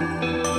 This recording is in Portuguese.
Música